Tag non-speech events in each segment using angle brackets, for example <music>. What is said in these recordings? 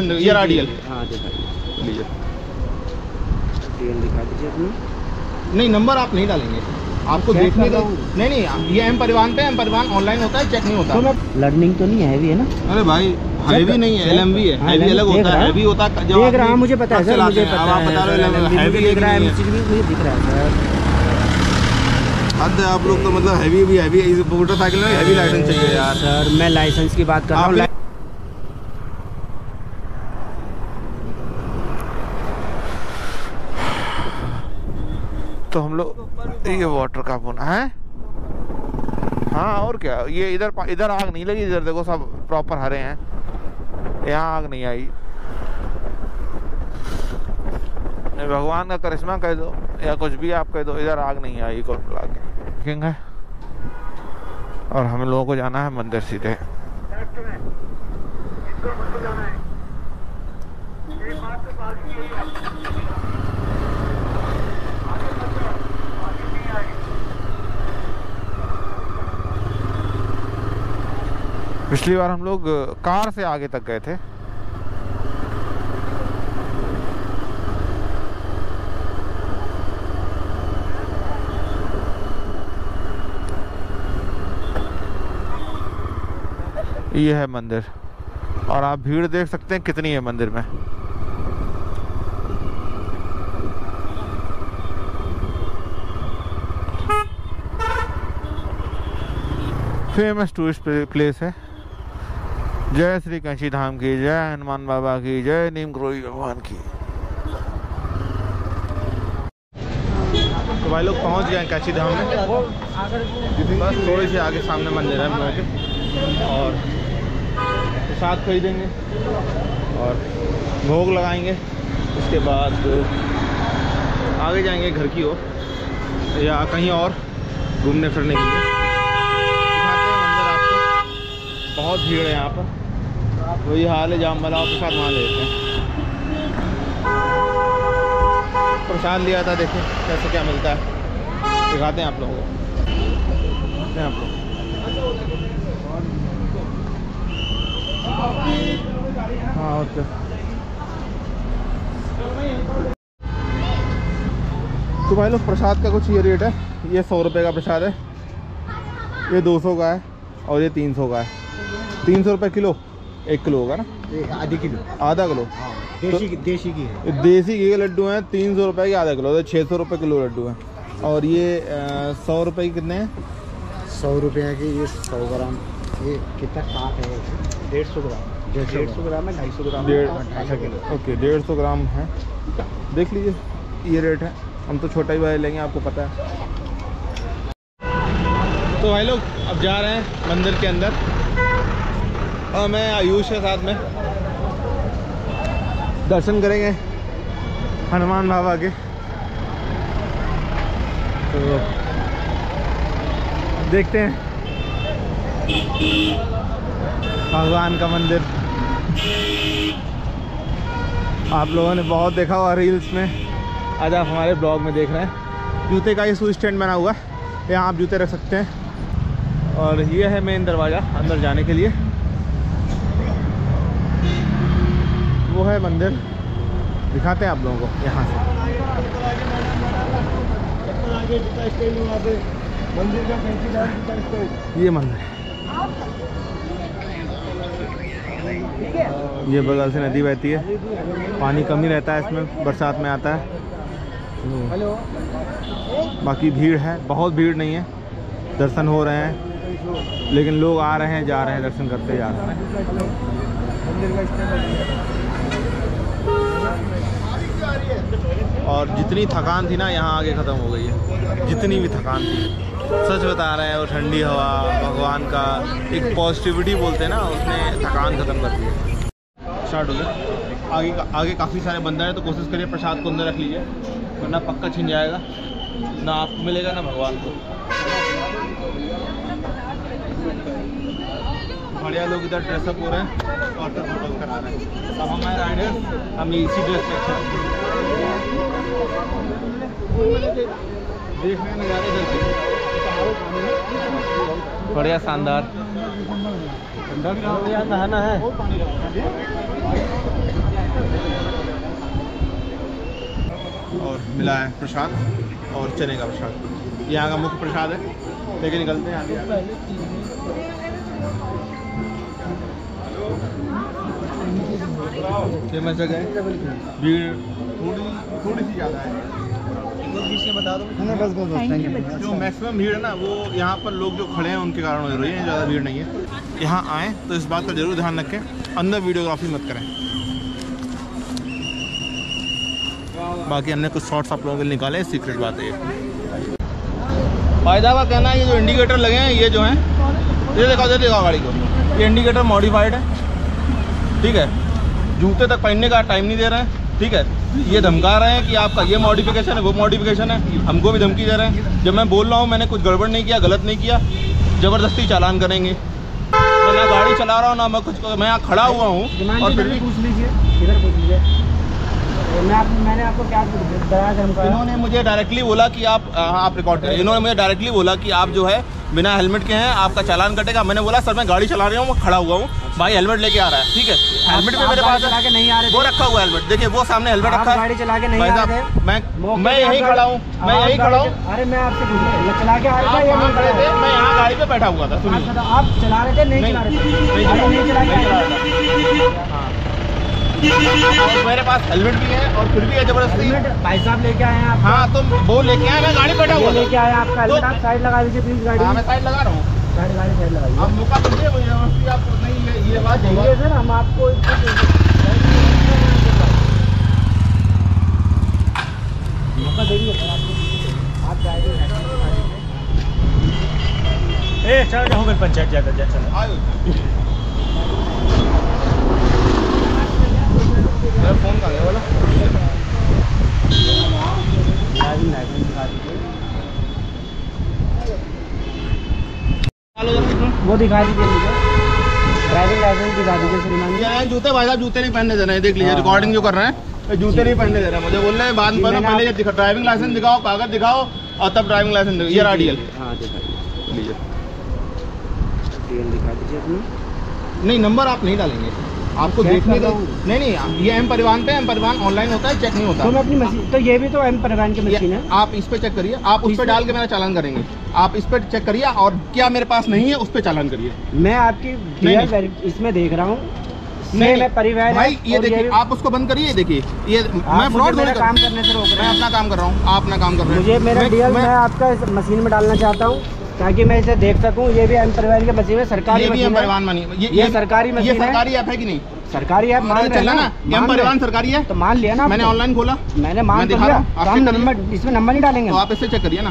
ये हाँ लीजिए। डीएल दिखा दीजिए अपना। नहीं नंबर आप नहीं डालेंगे। आपको देखने का नहीं नहीं ये एम परिवहन पे एम परिवहन ऑनलाइन होता है चेक नहीं होता। लर्निंग तो नहीं है हैवी है ना? अरे भाई हैवी नहीं है एलएमवी है। हाँ, हैवी अलग होता है है। हैवी होता है जब देख रहा हूँ मुझे पता है सर मुझे हैं, पता आप है बता रहे हो हैवी मुझे है दिख रहा है है। MCD भी मुझे दिख रहा है सर। हद है आप लोग तो मतलब हैवी भी हैवी इस मोटरसाइकिल में हैवी लाइसेंस चाहिए यार। सर मैं लाइसेंस की बात कर रहा आप हूँ तो हम लोग ये वाटर का पुन है। हाँ और क्या? ये इधर इधर आग नहीं लगी, इधर देखो सब प्रॉपर हरे हैं। यहाँ आग नहीं आई। भगवान का करिश्मा कह दो, या कुछ भी आप कह दो, इधर आग नहीं आई के है? और हम लोगों को जाना है मंदिर सीधे। पिछली बार हम लोग कार से आगे तक गए थे। ये है मंदिर। और आप भीड़ देख सकते हैं कितनी है मंदिर में। फ़ेमस टूरिस्ट प्लेस है। जय श्री कैंची धाम की, जय हनुमान बाबा की, जय नीम क्रोई भगवान की। तो भाई लोग पहुँच गए कैची धाम में। बस थोड़ी सी आगे सामने मंदिर है और प्रसाद खरीदेंगे और भोग लगाएँगे। उसके बाद आगे जाएँगे घर की ओर या कहीं और घूमने फिरने के लिए दिखाते हैं मंदिर आपको बहुत भीड़ है यहाँ पर। वही हाल है जाम वाला प्रसाद वहाँ लेते हैं। प्रसाद लिया था, देखिए, कैसे क्या मिलता है। दिखाते हैं आप लोगों को। आप लोग। हाँ ओके तो भाई लोग, प्रसाद का कुछ ये रेट है। ये सौ रुपये का प्रसाद है। ये दो सौ का है और ये तीन सौ का है। तीन सौ रुपये किलो? एक किलो होगा ना? आधी किलो। आधा किलो? देसी देसी की है। देसी घी के लड्डू हैं तीन सौ रुपये के आधा किलो तो छः सौ रुपये किलो लड्डू हैं। और ये सौ रुपये के कितने हैं? सौ रुपये के ये सौ ग्राम ये कितना साठ है? डेढ़ सौ ग्राम। डेढ़ सौ ग्राम है ढाई सौ ग्राम डेढ़ आधा किलो। ओके डेढ़ सौ ग्राम है। देख लीजिए ये रेट है। हम तो छोटा ही भाई लेंगे आपको पता है। तो भाई लोग अब जा रहे हैं मंदिर के अंदर। और मैं आयुष के साथ में। दर्शन करेंगे हनुमान बाबा के। तो देखते हैं। भगवान का मंदिर। आप लोगों ने बहुत देखा हुआ रील्स में। आज आप हमारे ब्लॉग में देख रहे हैं। जूते का ये शू स्टैंड बना हुआ है। यहाँ आप जूते रख सकते हैं। और ये है मेन दरवाज़ा अंदर जाने के लिए। वो है मंदिर। दिखाते हैं आप लोगों को यहाँ से। ये मंदिर ये बगल से नदी बहती है। पानी कम ही रहता है इसमें, बरसात में आता है। बाकी भीड़ है, बहुत भीड़ नहीं है। दर्शन हो रहे हैं, लेकिन लोग आ रहे हैं, जा रहे हैं, दर्शन करते जा रहे हैं। और जितनी थकान थी ना यहाँ आगे ख़त्म हो गई है। जितनी भी थकान थी। सच बता रहे हैं और ठंडी हवा भगवान का एक पॉजिटिविटी बोलते हैं ना उसने थकान ख़त्म कर दी है। स्टार्ट हो गया। आगे का, आगे काफ़ी सारे बंदर हैं तो कोशिश करिए प्रसाद को अंदर रख लीजिए वरना पक्का छिन जाएगा। ना आपको मिलेगा ना भगवान को। बढ़िया लोग इधर ड्रेसअप हो रहे हैं और फिर फ़ोटोज़ करा रहे हैं। अब हमारे राइडर्स हम इसी ड्रेस अच्छा में अच्छा देखने नज़ारे चलते बढ़िया शानदार। नहाना है। और मिला है प्रसाद और चने का प्रसाद। यहाँ का मुख्य प्रसाद है। लेकिन निकलते हैं आगे। फ़ेमस जगह है। भीड़ थोड़ी थोड़ी सी ज़्यादा है। बता दो। बस बस बस जो मैक्सिमम भीड़ है ना वो यहाँ पर लोग जो खड़े हैं उनके कारण हो रही है ज़्यादा भीड़ नहीं है। यहाँ आएँ तो इस बात का ज़रूर ध्यान रखें अंदर वीडियोग्राफी मत करें। बाकी हमने कुछ शॉर्ट्स आप लोगों के लिए निकाले सीक्रेट बात है ये। फ़ायदा का कहना है ये जो इंडिकेटर लगे हैं ये जो हैं ये दिखाओ ये दिखाओ गाड़ी को। ये इंडिकेटर मॉडिफाइड है। ठीक है? जूते तक पहनने का टाइम नहीं दे रहे हैं ठीक है? ये धमका रहे हैं कि आपका ये मॉडिफिकेशन है वो मॉडिफिकेशन है हमको भी धमकी दे रहे हैं। जब मैं बोल रहा हूँ मैंने कुछ गड़बड़ नहीं किया गलत नहीं किया ज़बरदस्ती चालान करेंगे। मैं ना गाड़ी चला रहा हूँ ना मैं कुछ मैं यहाँ खड़ा हुआ हूँ और फिर भी पूछ लीजिए इधर पूछ लीजिए। मैं आप, मैंने आपको क्या इन्होंने मुझे डायरेक्टली बोला कि आप हाँ, आप रिकॉर्ड करें इन्होंने मुझे डायरेक्टली बोला कि आप जो है बिना हेलमेट के हैं आपका चालान कटेगा। मैंने बोला सर मैं गाड़ी चला रहा हूँ खड़ा हुआ हूँ। भाई हेलमेट लेके आ रहा है ठीक है? हेलमेट भी मेरे पास चला के नहीं आ रहे वो रखा हुआ हेलमेट। देखिए वो सामने हेलमेट रखा है। गाड़ी चला के नहीं आ रहे मैं मैं यहीं खड़ा हूँ। मैं यही खड़ा हूँ। अरे मैं आपसे रहा हूँ चला के आ रहे थे थे? मैं यहाँ गाड़ी पे बैठा हुआ था आप चला रहे थे? नहीं चला रहे थे? नहीं चला थे? था। और मेरे पास हेलमेट भी है और फिर भी है ज़बरदस्ती। हेलमेट भाई साहब लेके आए हैं आप। हाँ तो वो लेके आया मैं गाड़ी बैठा हुआ लेके आए आपका हेलमेट तो- आप साइड लगा दीजिए प्लीज़ हाँ मैं साइड लगा रहा हूँ। साइड गाड़ी साइड लगाइए। आप मौका दीजिए मुझे आप नहीं ये ये बात चाहिए सर हम आपको मौका देंगे सर आपको। आप ए चल जाओ फिर पंचायत जाकर जा चल आयो मेरा फ़ोन कहाँ गया वाला ड्राइविंग लाइसेंस दिखा दीजिए चलो जरा इसमें। वो दिखा दीजिए मुझे। ड्राइविंग लाइसेंस दिखा दीजिए श्रीमान जी। जूते भाई साहब जूते नहीं पहनने दे रहे हैं देख लीजिए हाँ। रिकॉर्डिंग जो कर रहे हैं जूते नहीं पहनने दे रहे मुझे बोल रहे हैं बाद में पहले ये दिखा ड्राइविंग लाइसेंस दिखाओ कागज़ दिखाओ और तब ड्राइविंग लाइसेंस दिखाओ ये आरडीएल हाँ दिखाइए लीजिए। दिखा दीजिए अपना। नहीं नंबर आप नहीं डालेंगे। आपको देखने का हूँ। नहीं नहीं ये एम परिवहन पे एम परिवहन ऑनलाइन होता है चेक नहीं होता। तो मैं अपनी मशीन तो ये भी तो एम परिवहन की मशीन है। आप इस पे चेक करिए। आप उस पे डाल के मेरा चालान करेंगे। आप इस पे चेक करिए और क्या मेरे पास नहीं है उस पे चालान करिए। मैं आपकी इसमें देख रहा हूँ। नहीं, परिवहन भाई ये देखिए आप उसको बंद करिए देखिए। ये मैं फ्रॉड काम करने से रोक रहे हैं। अपना काम कर रहा हूँ आप अपना काम कर रहे हैं। मुझे मेरा डीएल मैं आपका मशीन में डालना चाहता हूँ। ताकि मैं इसे देख सकूँ ये भी एम परिवहन की मशीन है सरकारी ये भी एम है। परिवहन मनी ये ये सरकारी ये मशीन है। सरकारी ऐप है कि नहीं? सरकारी ऐप मान रहे चला ना? एम परिवहन सरकारी है? तो मान लिया ना? मैंने ऑनलाइन खोला। मैंने मान मैं तो दिखा रहा। नंबर इसमें नंबर नहीं डालेंगे। तो आप इससे चेक करिए ना।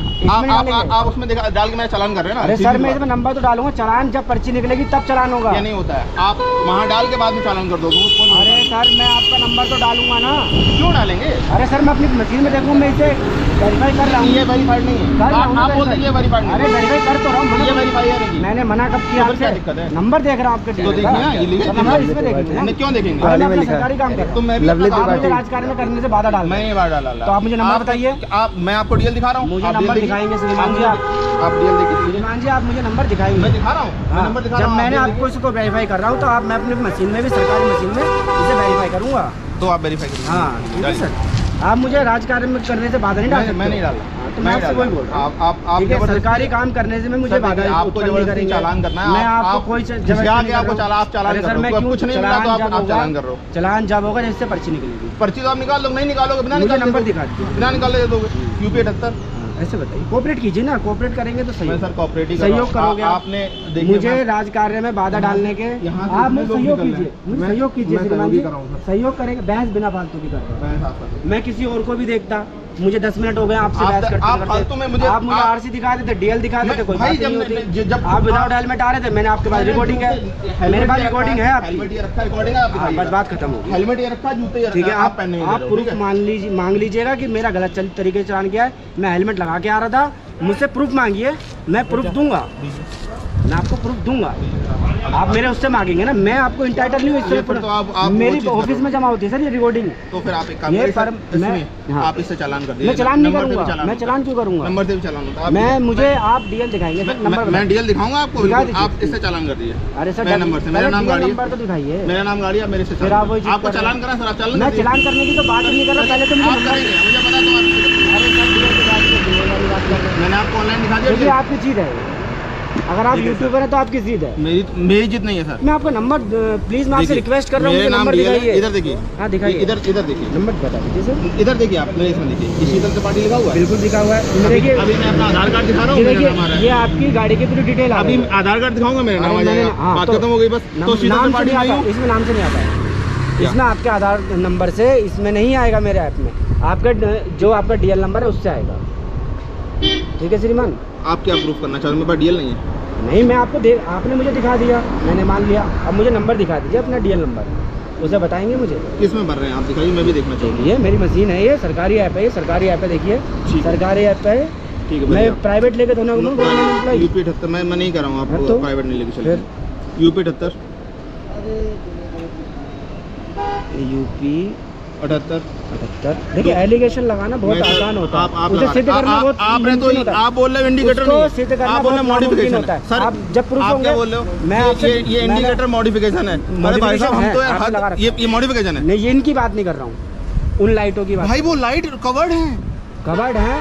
आप उसमें डाल के मेरा चालान कर रहे हैं ना। अरे सर मैं इसमें नंबर तो डालूँगा। चालान जब पर्ची निकलेगी तब चालान होगा। ये नहीं होता है। आप वहाँ डाल के बाद में चालान कर दो अरे सर मैं आपका नंबर तो डालूँगा ना। क्यों डालेंगे? अरे सर मैं अपनी मशीन में देखूँ मैं इसे वेरीफाई कर रहा हूँ। ये वेरीफाइड नहीं है। आप बोल। दीजिए वेरीफाइड अरे वेरीफाई कर तो रहा हूँ ये मना- वेरीफाई है मैंने मना कब किया तो क्या आपसे? दिक्कत है? नंबर देख रहा हूँ आपके तो देखिए ये तो नंबर इसमें देखेंगे क्यों देखेंगे? है। सरकारी काम कर। तो मैं आप राजकारण में करने से बाधा डाल मैं ये बात डाला तो आप मुझे नंबर बताइए। आप मैं आपको डीएल दिखा रहा हूँ। मुझे नंबर दिखाएँगे श्रीमान जी आप। आप डीएल देखिए श्रीमान जी आप मुझे नंबर दिखाएँगे मैं दिखा रहा हूँ। हाँ, जब हूँ मैंने आपको इसको वेरीफाई कर रहा हूँ तो आप मैं अपनी मशीन में भी सरकारी मशीन में इसे वेरीफाई करूँगा। तो आप वेरीफाई हाँ है सर। आप मुझे राजकार्य में करने से बाधा नहीं डाल मैं नहीं डाला हाँ, तो मैं आपसे वही बोल रहा। हूँ। आप आप आप सरकारी काम करने से मैं मुझे बाधा आपको ज़बरदस्ती चालान करना है। मैं आप- आपको कोई आपको। आप चालान कर सर मैं कुछ नहीं मिला तो आप- चालान कर रहे हो। चालान जब होगा जैसे पर्ची निकलेगी। पर्ची तो आप निकाल लो नहीं निकालोगे बिना नंबर दिखा। बिना निकाले दे दोगे यूपी अठहत्तर। हाँ, ऐसे बताइए। कोऑपरेट कीजिए ना कोऑपरेट करेंगे तो सही सर कॉपरेटिव सहयोग करोगे आप? आपने मुझे राज कार्य में बाधा डालने के आप मुझे सहयोग कीजिए मुझे सहयोग कीजिए सहयोग करेंगे बहस बिना फालतू की कर हैं। मैं किसी और को भी देखता मुझे दस मिनट हो गए आपसे आप- करते। फालतू में मुझे- आप मुझे आरसी दिखा देते डीएल दिखा देते कोई भाई जब जब- आप विदाउट हेलमेट आ रहे थे मैंने आपके पास रिकॉर्डिंग है। मेरे पास रिकॉर्डिंग है आपकी है। बस बात खत्म होगी हेलमेट ये रखा जूते ठीक है आप आप प्रूफ मान लीजिए मांग लीजिएगा कि मेरा गलत तरीके से चलान किया है। मैं हेलमेट लगा के आ रहा था। मुझसे प्रूफ मांगिए मैं प्रूफ दूँगा। मैं आपको प्रूफ दूँगा। आप मेरे उससे मांगेंगे ना मैं आपको इंटाइटल नहीं हूँ तो आप- इससे आप मेरी ऑफ़िस में जमा होती है सर ये रिकॉर्डिंग तो फिर आप एक काम ये पर- मैं- हाँ। आप इससे चालान कर मैं चलान नहीं चालान मैं चलान क्यों। करूँगा नंबर से भी चालान होता मैं मुझे आप डीएल दिखाएँगे सर नंबर मैं- डीएल दिखाऊँगा आपको। आप इससे चालान कर दीजिए अरे सर नंबर से मेरा नाम गाड़ी। नंबर तो दिखाइए मेरा नाम गाड़ी है मेरे से फिर आप आपको चालान करा सर आप चालान मैं। चलान करने की तो बात नहीं कर रहा पहले तो मुझे आप करेंगे पता तो मैंने आपको ऑनलाइन दिखा दिया आपकी चीज़ है। अगर आप यूट्यूबर हैं तो आपकी जीत है। मेरी मेरी जित नहीं है सर। मैं आपका नंबर प्लीज़ मैं आपसे रिक्वेस्ट कर रहा हूँ नंबर दिखाइए। इधर देखिए। हाँ दिखाइए। इधर इधर देखिए। नंबर बता दीजिए सर इधर देखिए आप मेरे इसमें देखिए। इस शीतल त्रिपाठी लिखा हुआ है। बिल्कुल दिखा हुआ है। देखिए अभी मैं अपना आधार कार्ड दिखा रहा हूँ ये आपकी गाड़ी की पूरी डिटेल अभी आधार कार्ड दिखाऊँगा मेरा नाम आ जाएगा। हाँ, बात तो- खत्म हो गई बस। तो नाम से नहीं नहीं आता इसमें नाम से नहीं आता है। इसमें आपके आधार नंबर से इसमें नहीं आएगा मेरे ऐप में। आपका जो आपका डीएल नंबर है उससे आएगा। ठीक है श्रीमान? आप क्या प्रूफ करना चाहते हो? मेरे पास डीएल नहीं है। नहीं मैं आपको दे आपने मुझे दिखा दिया। मैंने मान लिया अब मुझे नंबर दिखा दीजिए अपना डीएल नंबर। उसे बताएँगे मुझे। किसमें भर रहे हैं? आप दिखाइए मैं भी देखना चाहूँगा। ये मेरी मशीन है ये सरकारी ऐप है ये सरकारी ऐप है देखिए। सरकारी ऐप है। ठीक है मैं प्राइवेट लेके तो ना यूपी अठहत्तर मैं मैं नहीं कर रहा हूँ आपको तो? प्राइवेट नहीं लेके चले यूपी अठहत्तर। यूपी अठहत्तर। अठहत्तर। देखिए एलिगेशन लगाना बहुत आसान होता है। आप उसे सिद्ध। करना आप- बहुत आपने तो। आप बोल रहे हो इंडिकेटर नहीं सिद्ध करना आप बोल रहे बहुत मॉडिफिकेशन होता है। सर आप जब क्या होंगे, बोल रहे हो? मैं ये- आपसे- ये ये इंडिकेटर मॉडिफिकेशन है। अरे भाई साहब हम तो ये ये मॉडिफिकेशन है। नहीं ये इनकी बात नहीं कर रहा हूँ। उन लाइटों की बात भाई वो लाइट कवर्ड है। कवर्ड है।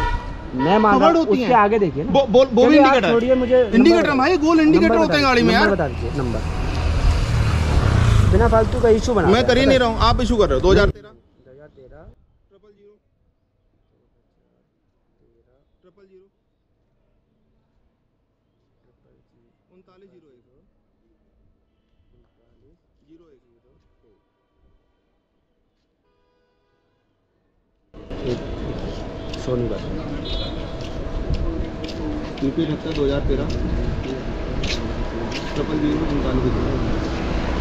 मैं मान रहा हूँ उसके आगे देखिए वो भी इंडिकेटर छोड़िए मुझे इंडिकेटर भाई गोल इंडिकेटर होते हैं गाड़ी में यार। बता दीजिए नंबर बिना फालतू का इशू बना मैं कर ही नहीं रहा हूँ आप इशू कर रहे हो दो हज़ार तेरह ट्रिपल ज़ीरो ट्रिपल ज़ीरो उनतालीस ज़ीरो एक ज़ीरो एक सोनी बात यूपी अठहत्तर दो हज़ार तेरह। ट्रिपल ज़ीरो उनतालीस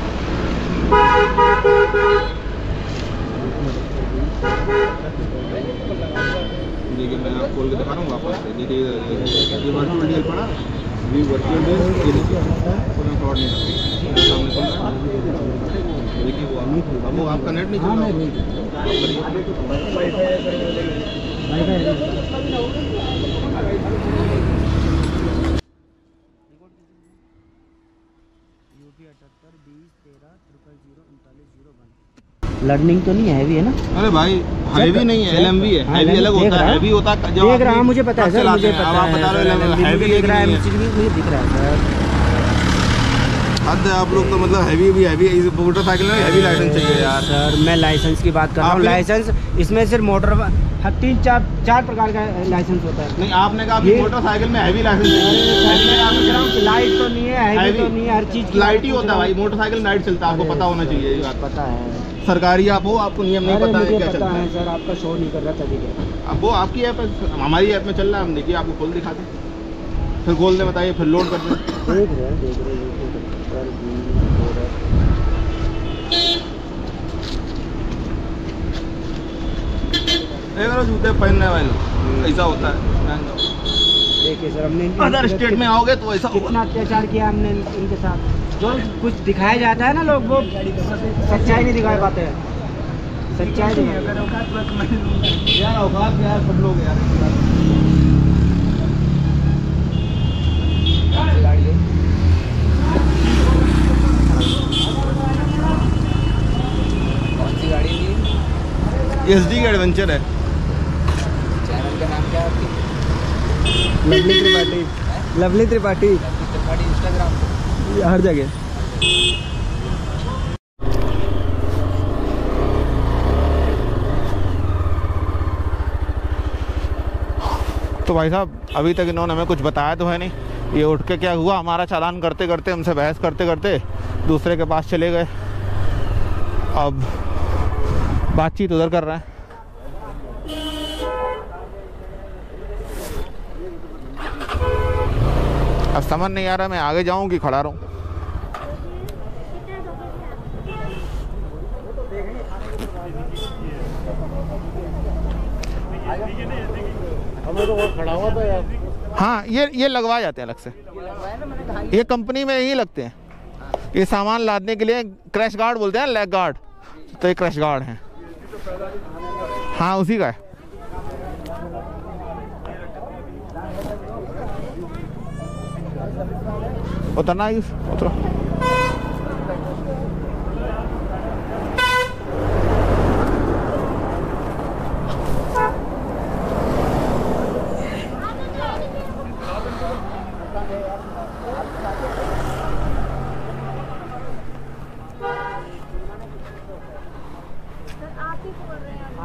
देखिए मैं आप खोल के दिखा रहा हूँ वापस से। देखिए ये- वर्चुअल पड़ा वर्चुअल डील ये देखिए कोई फ्रॉड नहीं करता। मेरे सामने खुल रहा है? देखिए वो अब वो आपका नेट नहीं चल रहा। करिए। लर्निंग तो नहीं है हैवी है ना? अरे भाई हैवी नहीं है एलएमवी है। हाँ, हैवी अलग होता है हैवी होता है देख रहा हूँ मुझे पता है सर मुझे पता अब आप बता रहे हो हैवी मुझे दिख रहा है मुझे दिख रहा है सर। हद है आप लोग तो मतलब हैवी भी हैवी इस मोटरसाइकिल में हैवी लाइसेंस चाहिए यार। सर मैं लाइसेंस की बात कर रहा हूँ। लाइसेंस इसमें सिर्फ़ मोटर हर तीन चार चार प्रकार का लाइसेंस होता है। नहीं आपने कहा मोटरसाइकिल में हैवी लाइसेंस चाहिए। लाइट तो नहीं है हैवी तो नहीं है हर चीज़ लाइट ही होता है भाई मोटरसाइकिल नाइट चलता है आपको पता होना चाहिए पता है। सरकारी आप हो आपको नियम नहीं पता है क्या चलता है है। सर आपका शो नहीं कर रहा तभी के। अब वो आपकी ऐप हमारी ऐप में चल रहा है हम देखिए आपको खोल दिखा दें फिर खोल दे बताइए फिर लोड कर दें <laughs> देख रहे हैं देख रहे हैं YouTube पर भी order। देख जूते पहनने वाले ऐसा होता है। देखिए सर हमने अदर स्टेट में आओगे तो ऐसा कितना अत्याचार किया हमने इनके साथ। जो कुछ दिखाया जाता है ना लोग वो सच्चाई नहीं दिखा पाते हैं। सच्चाई नहीं यार औकात यार सब लोग यार। एस डी का एडवेंचर है। लवली त्रिपाठी लवली त्रिपाठी हर जगह. तो भाई साहब अभी तक इन्होंने हमें कुछ बताया तो है नहीं। ये उठ के क्या हुआ? हमारा चालान करते करते हमसे बहस करते करते दूसरे के पास चले गए। अब बातचीत उधर कर रहे हैं। अब समझ नहीं आ रहा, मैं आगे जाऊँ कि खड़ा रहूँ। हाँ ये ये लगवा जाते हैं अलग से। ये कंपनी में ही लगते हैं। ये सामान लादने के लिए क्रैश गार्ड बोलते हैं लेग गार्ड। तो ये क्रैश गार्ड हैं। हाँ उसी का है। Otra knife, otro.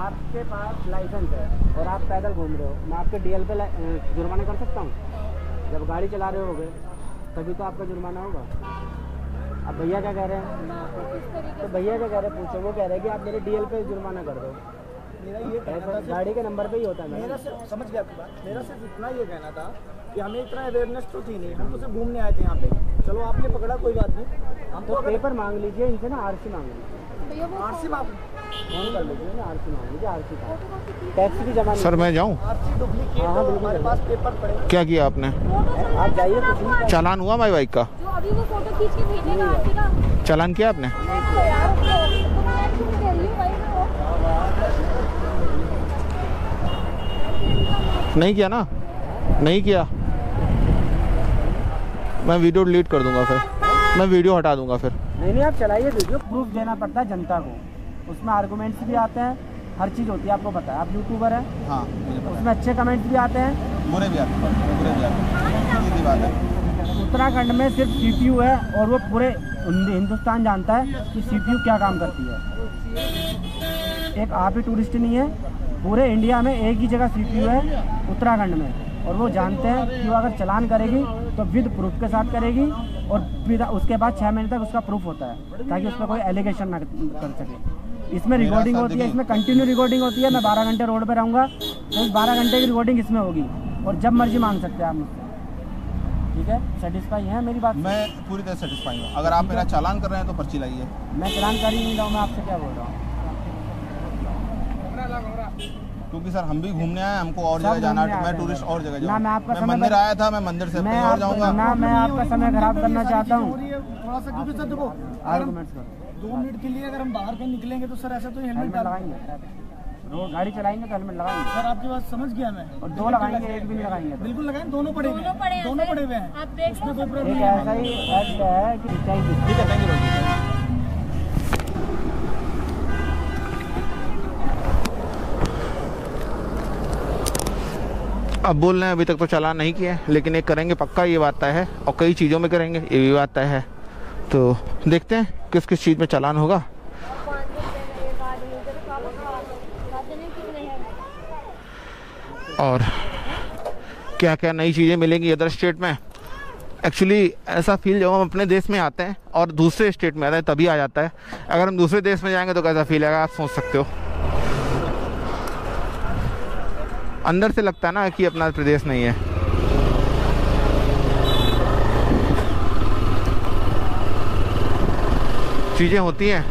आपके पास लाइसेंस है और आप पैदल घूम रहे हो। मैं आपके डीएल पे जुर्माना कर सकता हूँ? जब गाड़ी चला रहे होगे। तभी तो आपका जुर्माना होगा। अब भैया क्या कह रहे हैं? तो भैया क्या कह रहे हैं? पूछो वो कह रहे हैं कि आप मेरे डीएल पे जुर्माना कर दो। मेरा ये कहना था गाड़ी के नंबर पे ही होता है मेरा सिर्फ़ समझ गया आपकी बात। मेरा सिर्फ़ इतना ये कहना था कि हमें इतना अवेयरनेस तो थी नहीं। हम तो सिर्फ़ घूमने आए थे यहाँ पे। चलो आपने पकड़ा कोई बात नहीं। हम तो पेपर मांग लीजिए इनसे ना आरसी मांग लीजिए। भैया वो आरसी मांग सर, मैं जाऊँ? क्या किया आपने? चालान हुआ माई बाइक का? चालान किया आपने? नहीं किया ना? नहीं किया। मैं वीडियो डिलीट कर दूँगा फिर। मैं वीडियो हटा दूँगा फिर। नहीं नहीं, आप चलाइए वीडियो प्रूफ देना पड़ता है जनता को। उसमें आर्गूमेंट्स भी आते हैं। हर चीज़ होती है आपको पता है। आप यूट्यूबर हैं। हाँ उसमें अच्छे कमेंट्स भी आते हैं। बुरे भी आते हैं। बुरे भी आते हैं। है। उत्तराखंड में सिर्फ़ सीपीयू है और वो पूरे हिंदुस्तान जानता है कि सीपीयू क्या काम करती है। एक आप ही टूरिस्ट नहीं है। पूरे इंडिया में एक ही जगह सीपीयू है उत्तराखंड में। और वो जानते हैं कि वो अगर चलान करेगी तो विद प्रूफ के साथ करेगी और उसके बाद छः महीने तक उसका प्रूफ होता है ताकि उस पर कोई एलिगेशन ना कर सके। इसमें रिकॉर्डिंग होती है इसमें कंटिन्यू रिकॉर्डिंग होती है। मैं बारह घंटे रोड पर रहूँगा तो बारह घंटे की रिकॉर्डिंग इसमें होगी। और जब मर्ज़ी मांग सकते हैं आप मुझसे। ठीक है? सेटिस्फाई है मेरी बात? मैं पूरी तरह सेटिस्फाई हूँ। अगर आप मेरा चालान कर रहे हैं तो पर्ची लाइए। मैं चलान कर ही नहीं रहा हूँ मैं आपसे क्या बोल रहा हूँ? क्योंकि सर हम भी घूमने आए हमको और जगह जाना है मैं टूरिस्ट और जगह ना, मैं आपका समय मंदिर आया था मैं मंदिर से मैं और जाऊँगा। ना मैं आपका समय खराब करना चाहता हो। दो मिनट के लिए अगर हम बाहर कहीं निकलेंगे तो सर ऐसा तो हेलमेट हेलमेट लगाएँगे। गाड़ी चलाएँगे तो हेलमेट लगाएँगे। सर आपकी बात समझ गया मैं। और दो लगाएँगे एक भी नहीं लगाएँगे। बिल्कुल लगाए दोनों पड़े हुए दोनों पड़े हुए हैं। आप उसमें कोई प्रॉब्लम नहीं ऐसा ही है कि थैंक यू ठीक है थैंक यू अब बोल रहे हैं अभी तक तो चालान नहीं किया है, लेकिन एक करेंगे पक्का ये बात तय है और कई चीज़ों में करेंगे ये भी बात तय है। तो देखते हैं किस किस चीज़ में चालान होगा। और क्या क्या नई चीज़ें मिलेंगी अदर स्टेट में। एक्चुअली ऐसा फील जब हम अपने देश में आते हैं और दूसरे स्टेट में आते हैं, तभी आ जाता है। अगर हम दूसरे देश में जाएँगे तो कैसा फील आएगा आप सोच सकते हो। अंदर से लगता है ना कि अपना प्रदेश नहीं है। चीज़ें होती हैं।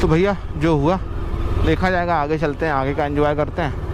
तो भैया, जो हुआ, देखा जाएगा, आगे चलते हैं, आगे का एंजॉय करते हैं।